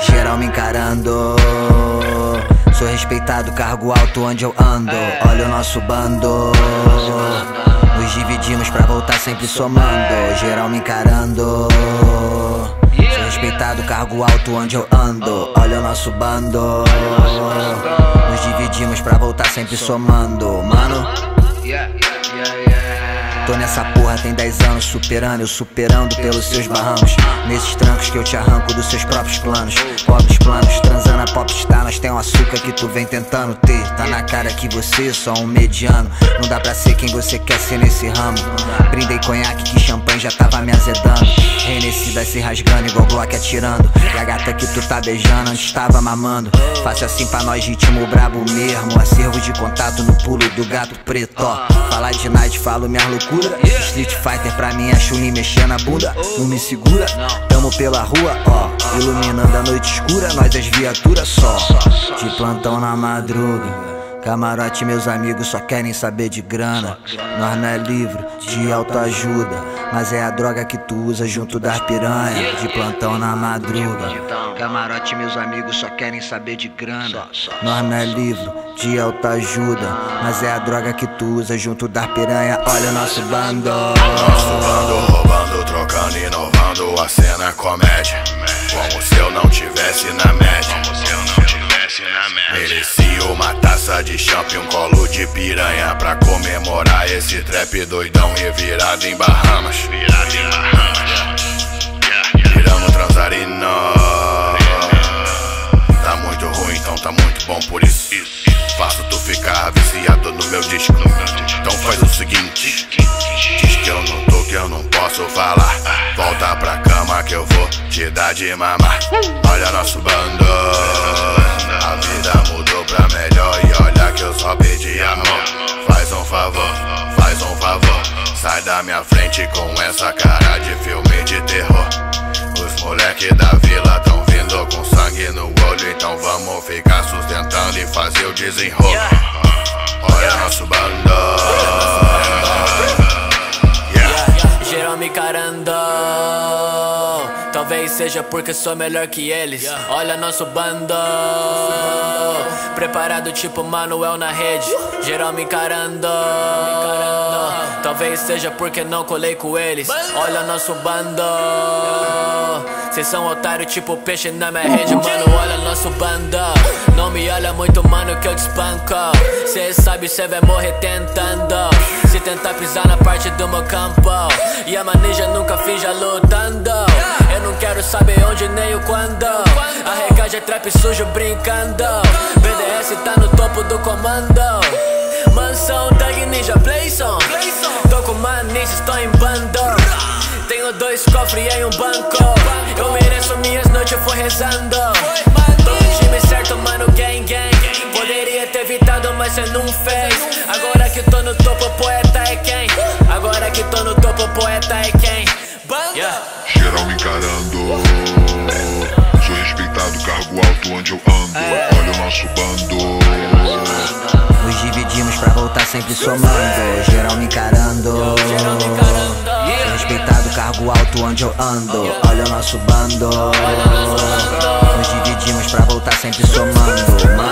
Geral me encarando. Sou respeitado, cargo alto onde eu ando. Olha o nosso bando. Nos dividimos pra voltar sempre somando. Geral me encarando. Sou respeitado, cargo alto onde eu ando. Olha o nosso bando. Nos dividimos pra voltar sempre somando. Mano. Tô nessa porra tem 10 anos, superando, eu superando pelos seus barrancos. Nesses trancos que eu te arranco dos seus próprios planos. Pobres planos, transando a popstar, nós tem um açúcar que tu vem tentando ter. Tá na cara que você é só um mediano. Não dá pra ser quem você quer ser nesse ramo. Brindei conhaque que champanhe já tava me azedando. Vai se rasgando igual Glock atirando. E a gata que tu tá beijando antes tava mamando. Faço assim pra nós, ritmo brabo mesmo. Acervo de contato no pulo do gato preto, ó. Falar de night, falo minhas loucuras. Street Fighter pra mim é Chun-Li mexendo na bunda. Não me segura, tamo pela rua, ó. Iluminando a noite escura, nós as viaturas só. De plantão na madruga Camarote, meus amigos só querem saber de grana. Nós não é livre de autoajuda, mas é a droga que tu usa junto das piranha. De plantão na madruga. Camarote, meus amigos só querem saber de grana. Nós não é livre de autoajuda, mas é a droga que tu usa junto das piranha. Olha o nosso bando. Nosso bando roubando, trocando, inovando. A cena é comédia. Como se eu não tivesse na média. De champ um colo de piranha Pra comemorar esse trap doidão revirado em Bahamas. Virado em Bahamas. Viramos transarina Tá muito ruim, então tá muito bom por isso. Faço tu ficar viciado no meu disco. Então faz o seguinte. Diz que eu não tô, que eu não posso falar. Volta pra cama que eu vou te dar de mamar. Olha nosso bando. A vida mudou pra melhor e olha que eu só pedi amor Faz um favor, faz um favor. Sai da minha frente com essa cara de filme de terror. Os moleque da vila tão vindo com sangue no olho Então vamos ficar sustentando e fazer o desenrolo. Olha nosso bando Yeah. Geral me Talvez seja porque sou melhor que eles. Olha nosso bando. Preparado tipo Manuel na rede. Geral me encarando. Talvez seja porque não colei com eles. Olha nosso bando. Cês são otário tipo peixe na minha rede Mano, olha nosso bando. Não me olha muito, mano, que eu te espanco. Cê sabe, cê vai morrer tentando. Se tentar pisar na parte do meu campo. E a manija nunca finja lutando. Eu não quero saber onde nem o quando. Arregade é trap sujo brincando. BDS tá no topo do comando. Mansão, tag ninja, playson. Tô com manis, estou em bando. Tenho dois cofres em um banco. Eu mereço minhas noites, eu fui rezando Tô no time certo, mano, gang, gang mas cê não fez Agora que tô no topo, o poeta é quem? Agora que tô no topo, o poeta é quem? Banda! Geral me encarando. Sou respeitado, cargo alto onde eu ando. Olha o nosso bando. Nos dividimos pra voltar sempre somando. Geral me encarando. Sou respeitado, cargo alto onde eu ando. Olha o nosso bando. Nos dividimos pra voltar sempre somando. Mano. Yeah, yeah.